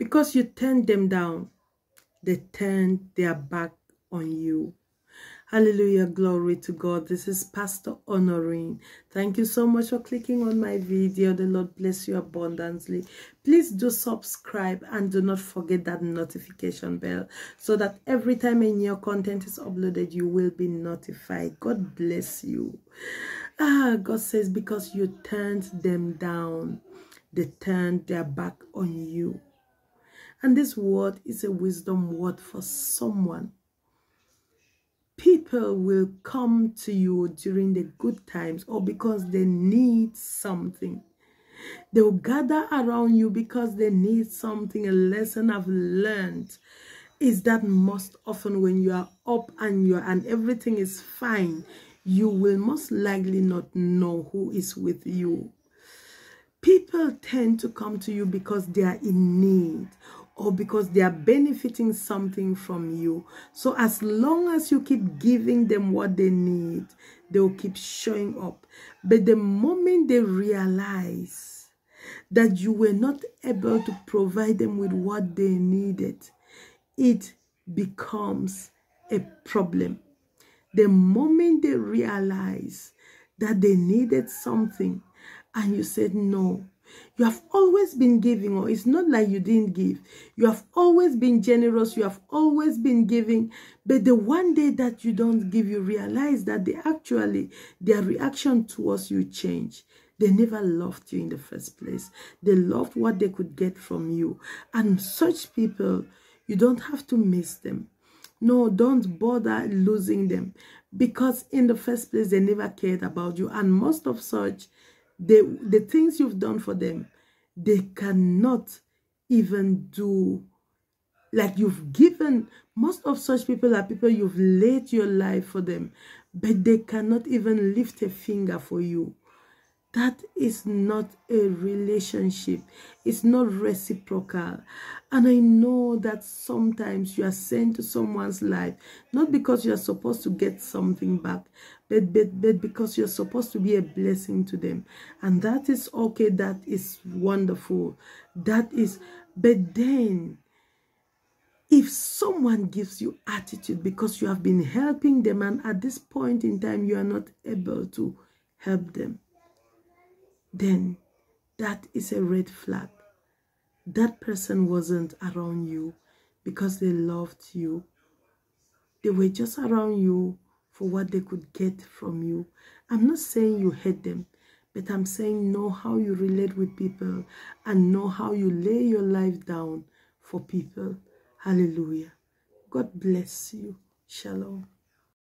Because you turned them down, they turned their back on you. Hallelujah. Glory to God. This is Pastor Honorine. Thank you so much for clicking on my video. The Lord bless you abundantly. Please do subscribe and do not forget that notification bell so that every time a new content is uploaded, you will be notified. God bless you. Ah, God says, because you turned them down, they turned their back on you. And this word is a wisdom word for someone people will come to you during the good times or because they need something. They will gather around you because they need something. A lesson I've learned is that most often when you are up and you and everything is fine, you will most likely not know who is with you. People tend to come to you because they are in need or because they are benefiting something from you. So as long as you keep giving them what they need, they will keep showing up. But the moment they realize that you were not able to provide them with what they needed, it becomes a problem. The moment they realize that they needed something and you said no, you have always been giving, or it's not like you didn't give. You have always been generous. You have always been giving. But the one day that you don't give, you realize that they actually, their reaction towards you change. They never loved you in the first place. They loved what they could get from you. And such people, you don't have to miss them. No, don't bother losing them. Because in the first place, they never cared about you. And most of such the, the things you've done for them, they cannot even do like you've given most of such people are people you've laid your life for them but they cannot even lift a finger for you that is not a relationship. It's not reciprocal. And i know that sometimes you are sent to someone's life not because you are supposed to get something back but, but but because you're supposed to be a blessing to them. And that is okay that is wonderful. That is but then if someone gives you attitude because you have been helping them and at this point in time you are not able to help them then that is a red flag. That person wasn't around you because they loved you. They were just around you for what they could get from you. I'm not saying you hate them, but I'm saying know how you relate with people and know how you lay your life down for people. Hallelujah. God bless you. Shalom.